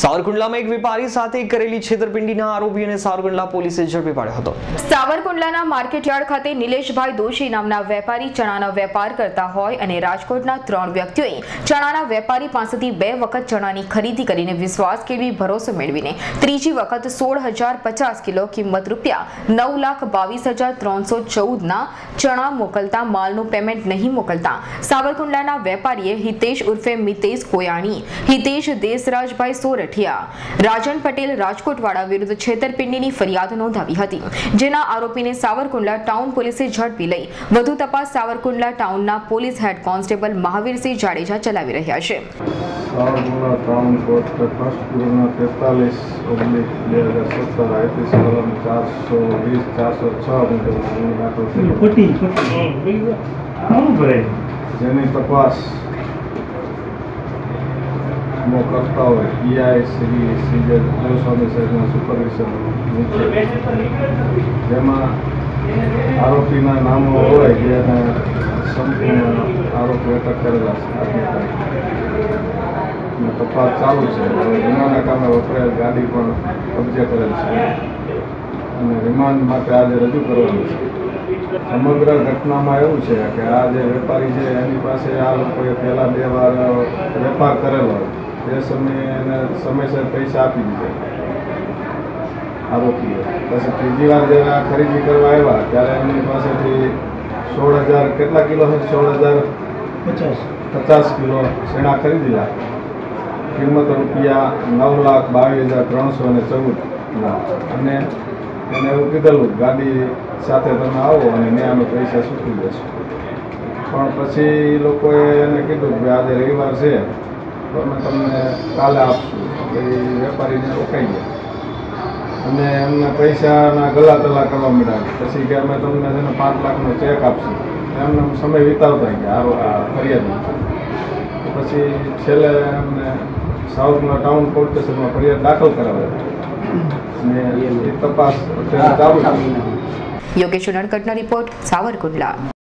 સાવરકુંડલામાં એક વેપારી સાથે કરેલી છેતરપિંડીના આરોપીને સાવરકુંડલા પોલીસે ઝડપી પાડ્યો હતો. સાવરકુંડલાના માર્કેટયાર્ડ ખાતે નિલેશભાઈ દોશી નામના વેપારી ચણાનો વેપાર કરતા હોય અને રાજકોટના ત્રણ વ્યક્તિઓએ ચણાના વેપારી પાસેથી બે વખત ચણાની ખરીદી કરીને વિશ્વાસ કેળવી ભરોસો મેળવીને ત્રીજી વખત સોળ હજાર પચાસ કિલો કિંમત રૂપિયા નવ લાખ બાવીસ હજાર ત્રણસો ચૌદના ચણા મોકલતા, માલનું પેમેન્ટ નહીં મોકલતા સાવરકુંડલાના વેપારીએ હિતેશ ઉર્ફે મિતેશ કોયાણી, હિતેશ દેસરાજભાઈ સોરઠિયા રાજન પટેલ રાજકોટવાળા વિરુદ્ધ છેતરપિંડીની ફરિયાદ નોંધાવી હતી જેના આરોપીને સાવરકુંડલા ટાઉન પોલીસે ઝડપી લઈ. વધુ તપાસ Savarkundla ટાઉનના police head constable Mahavirsinh Jadeja ચલાવી રહ્યા છે. સાવરકુંડલા ટાઉન કોર્ટ ફર્સ્ટ ગુરુના તેતાલીસ ઓબ્લિક બે હજાર સત્તર આઈપીસ કલમ ચારસો વીસ ચારસો છ મુજબ ગુનો દાખલ થયો. ખોટી ખોટી. આવું ભરે જેની તપાસ નો કરતા હોય પીઆઈ શ્રી સીજે દેવસ્વામી સાહેબના સુપરવિઝન જેમાં આરોપીના નામો હોય જેને સંપૂર્ણ આરોપી અટક કરેલા છે તપાસ ચાલુ છે ગુનાના કામે વપરાયેલ ગાડી પણ કબજે કરેલ છે અને રિમાન્ડ માટે આજે રજૂ કરવાનું છે. સમગ્ર ઘટનામાં એવું છે કે આ જે વેપારી છે, એની પાસે આ લોકોએ પહેલાં બે વાર વેપાર કરેલો તે સમયે એને સમયસર પૈસા આપી દીધા. આરોપીએ. પછી ત્રીજી વાર જ્યારે આ ખરીદી કરવા આવ્યા ત્યારે એમની પાસેથી સોળ હજાર કેટલા કિલો છે? સોળ હજાર પચાસ. પચાસ કિલો શેણા ખરીદેલા કિંમત રૂપિયા નવ લાખ બાવીસ હજાર ત્રણસો અને ચૌદ અને એને એવું કીધેલું ગાડી સાથે તમે આવો અને મેં અમે પૈસા ચૂકવી દેશો પણ પછી લોકોએ એને કીધું કે આજે રવિવાર છે. તો અમે તમને કાલે આપશું એ વેપારીને રોકાઈ ગયા અને એમને પૈસાના ગલા તલા કરવા માંડ્યા પછી કે અમે તમને છે પાંચ લાખનો ચેક આપશું. એમને સમય વિતાવતા ગયા આ આ ફરિયાદ પછી છેલ્લે એમને સાઉથના ટાઉન કોર્ટ સ્ટેશનમાં ફરિયાદ દાખલ કરાવે. અને એ તપાસ ચાલુ યોગેશ ઉનડકટનો રિપોર્ટ, સાવરકુંડલા.